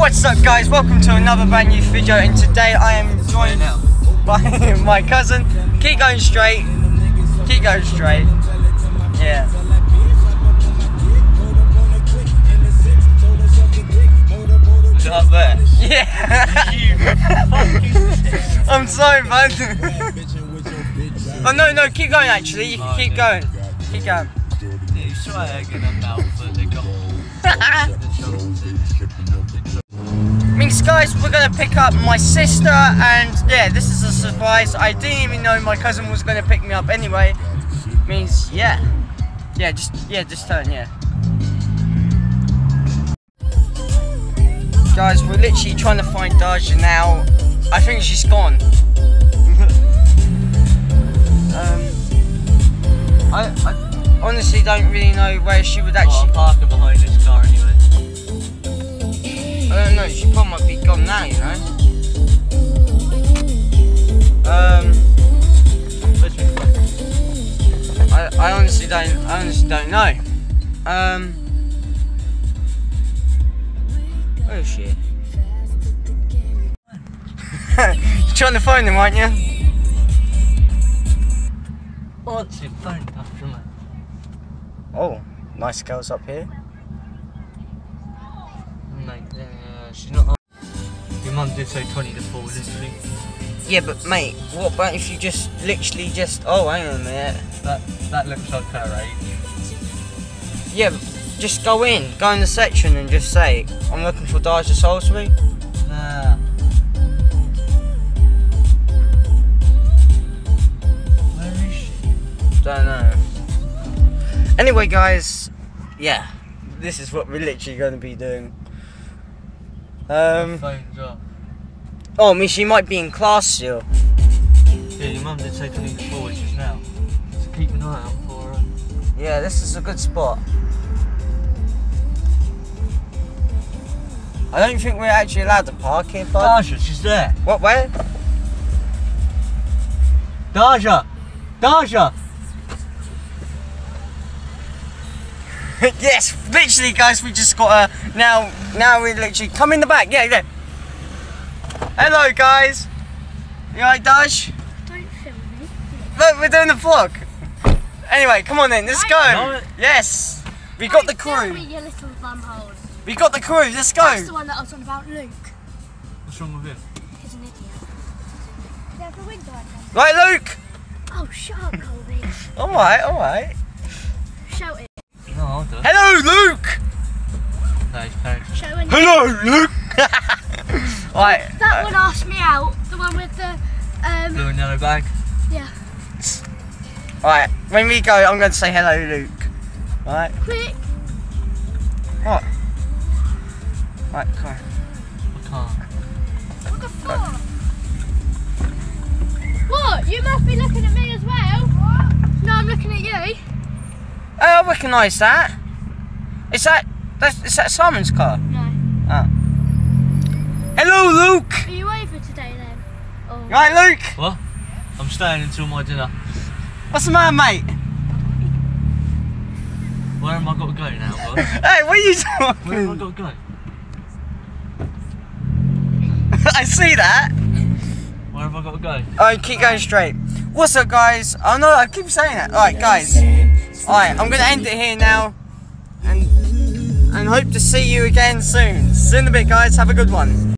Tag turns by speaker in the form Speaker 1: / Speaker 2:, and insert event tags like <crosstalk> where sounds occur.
Speaker 1: What's up guys, welcome to another brand new video and today I am joined by <laughs> my cousin. Keep going straight, keep going straight, yeah.
Speaker 2: Is it up there?
Speaker 1: Yeah. <laughs> I'm sorry man. <laughs> oh no, no, keep going actually, you can keep going. Keep going.
Speaker 2: Try again but they got
Speaker 1: Guys, we're gonna pick up my sister and yeah, this is a surprise. I didn't even know my cousin was gonna pick me up anyway. Means yeah. Yeah, just yeah, just turn, yeah. Guys, we're literally trying to find Daja now. I think she's gone. <laughs> um I, I honestly don't really know where she would
Speaker 2: Oh,
Speaker 1: actually
Speaker 2: I'm parking behind this car anyway.
Speaker 1: I don't know, she probably might be gone now, you know. Um,
Speaker 2: Where's my phone?
Speaker 1: I, I honestly don't, I honestly don't know. Um, where is she? <laughs> You're trying to find him, aren't you?
Speaker 2: What's your phone up from it?
Speaker 1: Oh, nice girls up here.
Speaker 2: Mate, uh, she's not. Your mum did say 20 to 4, literally.
Speaker 1: Yeah, but mate, what about if you just literally just? Oh, hang on a minute.
Speaker 2: That that looks like her age.
Speaker 1: Yeah, just go in, go in the section and just say, I'm looking for Daja Salisbury.
Speaker 2: Nah. Where is she?
Speaker 1: Don't know. Anyway, guys, yeah, this is what we're literally going to be doing. Um, oh, I mean, she might be in class still.
Speaker 2: Yeah, your mum did say 20 to 4, which is now. So keep an eye out for her.
Speaker 1: Yeah, this is a good spot. I don't think we're actually allowed to park here, bud.
Speaker 2: Daja, she's there.
Speaker 1: What, where?
Speaker 2: Daja! Daja! <laughs>
Speaker 1: yes, literally, guys, we just got a Now, now we literally come in the back. Yeah, yeah. Hello, guys. You alright, Daj?
Speaker 3: Don't film me.
Speaker 1: Look, we're doing the vlog. Anyway, come on then, let's go.
Speaker 2: it-
Speaker 1: Yes, we got the crew.
Speaker 3: me, you little bumhole.
Speaker 1: We got the crew. Let's go.
Speaker 3: That's the one that I was on about Luke.
Speaker 2: What's wrong with him?
Speaker 3: He's an idiot. There's a window open.
Speaker 1: Right, Luke.
Speaker 3: Oh, shut up, Colby. <laughs>
Speaker 1: All right, all right.
Speaker 3: Shout it.
Speaker 2: No, I'll do it.
Speaker 1: Hello, Luke.
Speaker 2: No, his parents.
Speaker 3: Shout it.
Speaker 1: Hello, Luke. <laughs> right.
Speaker 3: That one asked me out. The one with the, um,
Speaker 2: Blue and yellow bag.
Speaker 3: yeah.
Speaker 1: Right. When we go, I'm going to say hello, Luke. Right.
Speaker 3: Quick.
Speaker 1: What? Right. Come on.
Speaker 2: I.
Speaker 3: What the fuck? What? You must be looking at me as well. What? No, I'm looking at you.
Speaker 1: Oh, I recognise that. Is that that's is that Simon's car?
Speaker 3: No. Ah.
Speaker 1: Hello, Luke.
Speaker 3: Are you over today then? Oh.
Speaker 1: Right, Luke.
Speaker 2: What? I'm staying until my dinner.
Speaker 1: What's the matter, mate?
Speaker 2: Where am I got to go now, bud? <laughs>
Speaker 1: Hey, what are you talking?
Speaker 2: Where have I
Speaker 1: talking?
Speaker 2: got to go? <laughs>
Speaker 1: I see that.
Speaker 2: Where have I got to go?
Speaker 1: Oh, keep going straight. What's up, guys? Oh no, I keep saying that. All right, guys. All right, I'm gonna end it here now, and and hope to see you again soon. See you in a bit, guys. Have a good one.